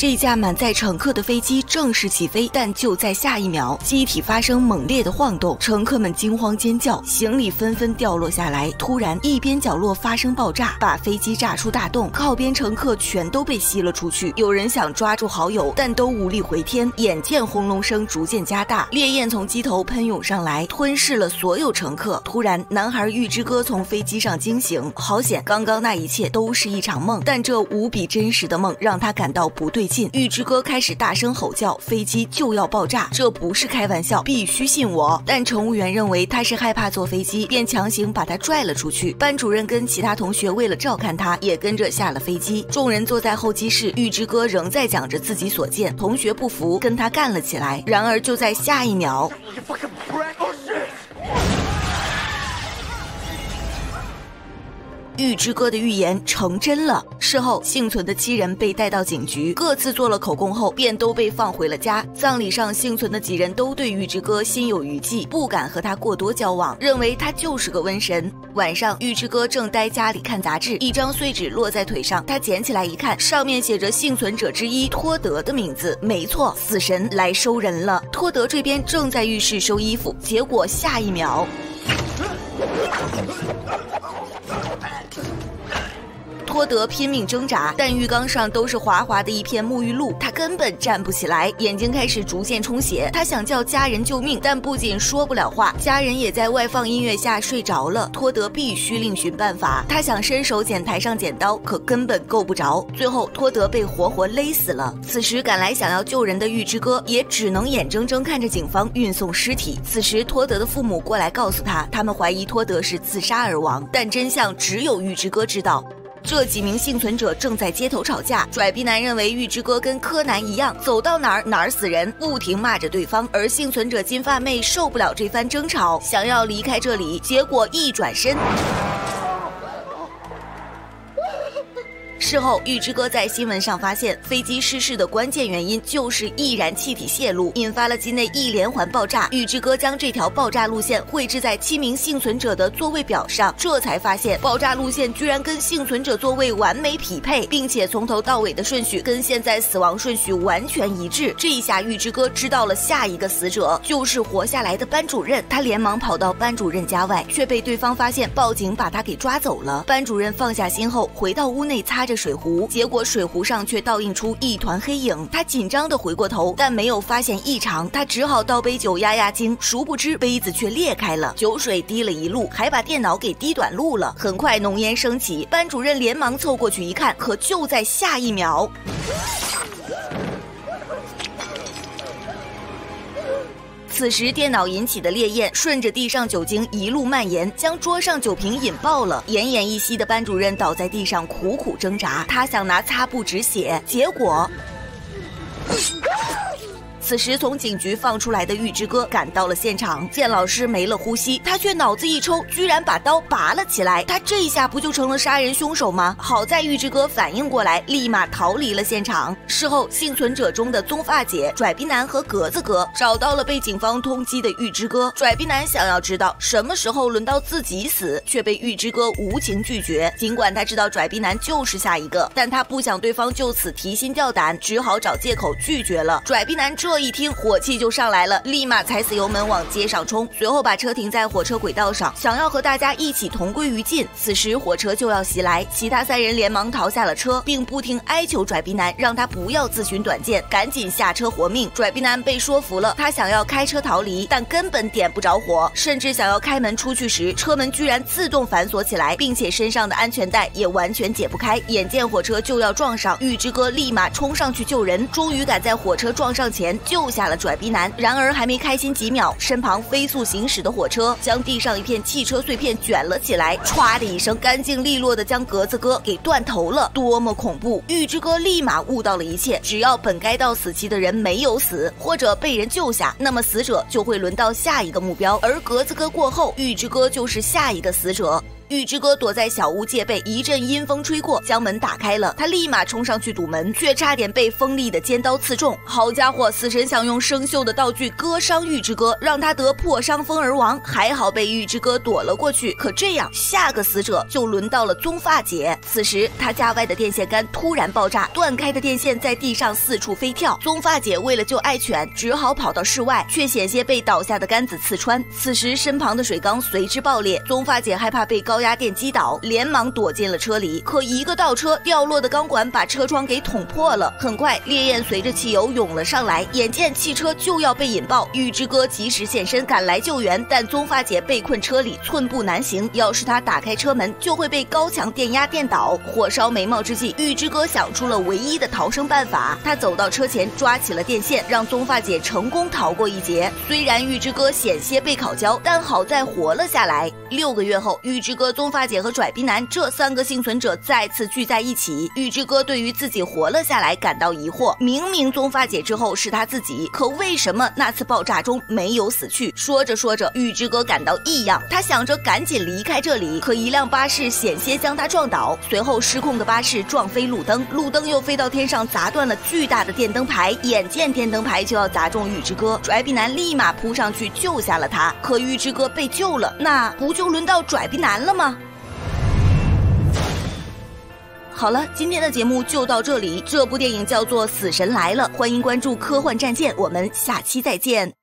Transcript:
这架满载乘客的飞机正式起飞，但就在下一秒，机体发生猛烈的晃动，乘客们惊慌尖叫，行李纷纷掉落下来。突然，一边角落发生爆炸，把飞机炸出大洞，靠边乘客全都被吸了出去。有人想抓住好友，但都无力回天。眼见轰隆声逐渐加大，烈焰从机头喷涌上来，吞噬了所有乘客。突然，男孩玉之歌从飞机上惊醒，好险，刚刚那一切都是一场梦。但这无比真实的梦让他感到不对劲。玉之哥开始大声吼叫，飞机就要爆炸，这不是开玩笑，必须信我。但乘务员认为他是害怕坐飞机，便强行把他拽了出去。班主任跟其他同学为了照看他，也跟着下了飞机。众人坐在候机室，玉之哥仍在讲着自己所见。同学不服，跟他干了起来。然而就在下一秒。玉之歌的预言成真了。事后，幸存的七人被带到警局，各自做了口供后，便都被放回了家。葬礼上，幸存的几人都对玉之歌心有余悸，不敢和他过多交往，认为他就是个瘟神。晚上，玉之歌正待家里看杂志，一张碎纸落在腿上，他捡起来一看，上面写着幸存者之一托德的名字。没错，死神来收人了。托德这边正在浴室收衣服，结果下一秒。托德拼命挣扎，但浴缸上都是滑滑的一片沐浴露，他根本站不起来，眼睛开始逐渐充血。他想叫家人救命，但不仅说不了话，家人也在外放音乐下睡着了。托德必须另寻办法。他想伸手捡台上剪刀，可根本够不着。最后，托德被活活勒死了。此时赶来想要救人的玉之哥，也只能眼睁睁看着警方运送尸体。此时，托德的父母过来告诉他，他们怀疑托德是自杀而亡，但真相只有玉之哥知道。这几名幸存者正在街头吵架，拽逼男认为玉之哥跟柯南一样，走到哪儿哪儿死人，不停骂着对方。而幸存者金发妹受不了这番争吵，想要离开这里，结果一转身。事后，玉之哥在新闻上发现，飞机失事的关键原因就是易燃气体泄露，引发了机内一连环爆炸。玉之哥将这条爆炸路线绘制在七名幸存者的座位表上，这才发现爆炸路线居然跟幸存者座位完美匹配，并且从头到尾的顺序跟现在死亡顺序完全一致。这一下，玉之哥知道了下一个死者就是活下来的班主任。他连忙跑到班主任家外，却被对方发现，报警把他给抓走了。班主任放下心后，回到屋内擦着。水壶，结果水壶上却倒映出一团黑影。他紧张的回过头，但没有发现异常。他只好倒杯酒压压惊，殊不知杯子却裂开了，酒水滴了一路，还把电脑给滴短路了。很快浓烟升起，班主任连忙凑过去一看，可就在下一秒。此时，电脑引起的烈焰顺着地上酒精一路蔓延，将桌上酒瓶引爆了。奄奄一息的班主任倒在地上，苦苦挣扎。他想拿擦布止血，结果。此时，从警局放出来的玉之歌赶到了现场，见老师没了呼吸，他却脑子一抽，居然把刀拔了起来。他这一下不就成了杀人凶手吗？好在玉之歌反应过来，立马逃离了现场。事后，幸存者中的棕发姐、拽逼男和格子哥找到了被警方通缉的玉之歌。拽逼男想要知道什么时候轮到自己死，却被玉之歌无情拒绝。尽管他知道拽逼男就是下一个，但他不想对方就此提心吊胆，只好找借口拒绝了。拽逼男这。一听火气就上来了，立马踩死油门往街上冲，随后把车停在火车轨道上，想要和大家一起同归于尽。此时火车就要袭来，其他三人连忙逃下了车，并不停哀求拽逼男让他不要自寻短见，赶紧下车活命。拽逼男被说服了，他想要开车逃离，但根本点不着火，甚至想要开门出去时，车门居然自动反锁起来，并且身上的安全带也完全解不开。眼见火车就要撞上，玉之哥立马冲上去救人，终于赶在火车撞上前。救下了拽逼男，然而还没开心几秒，身旁飞速行驶的火车将地上一片汽车碎片卷了起来，唰的一声，干净利落的将格子哥给断头了，多么恐怖！玉之哥立马悟到了一切，只要本该到死期的人没有死，或者被人救下，那么死者就会轮到下一个目标，而格子哥过后，玉之哥就是下一个死者。玉之哥躲在小屋戒备，一阵阴风吹过，将门打开了。他立马冲上去堵门，却差点被锋利的尖刀刺中。好家伙，死神想用生锈的道具割伤玉之哥，让他得破伤风而亡。还好被玉之哥躲了过去。可这样，下个死者就轮到了棕发姐。此时，他家外的电线杆突然爆炸，断开的电线在地上四处飞跳。棕发姐为了救爱犬，只好跑到室外，却险些被倒下的杆子刺穿。此时，身旁的水缸随之爆裂，棕发姐害怕被高高压电击倒，连忙躲进了车里。可一个倒车，掉落的钢管把车窗给捅破了。很快，烈焰随着汽油涌了上来，眼见汽车就要被引爆，玉之哥及时现身赶来救援，但棕发姐被困车里，寸步难行。要是他打开车门，就会被高强电压电倒。火烧眉毛之际，玉之哥想出了唯一的逃生办法，他走到车前，抓起了电线，让棕发姐成功逃过一劫。虽然玉之哥险些被烤焦，但好在活了下来。六个月后，玉之哥、棕发姐和拽逼男这三个幸存者再次聚在一起。玉之哥对于自己活了下来感到疑惑，明明棕发姐之后是他自己，可为什么那次爆炸中没有死去？说着说着，玉之哥感到异样，他想着赶紧离开这里，可一辆巴士险些将他撞倒，随后失控的巴士撞飞路灯，路灯又飞到天上砸断了巨大的电灯牌，眼见电灯牌就要砸中玉之哥，拽逼男立马扑上去救下了他。可玉之哥被救了，那不就轮到拽逼男了吗吗？好了，今天的节目就到这里。这部电影叫做《死神来了》，欢迎关注科幻战舰，我们下期再见。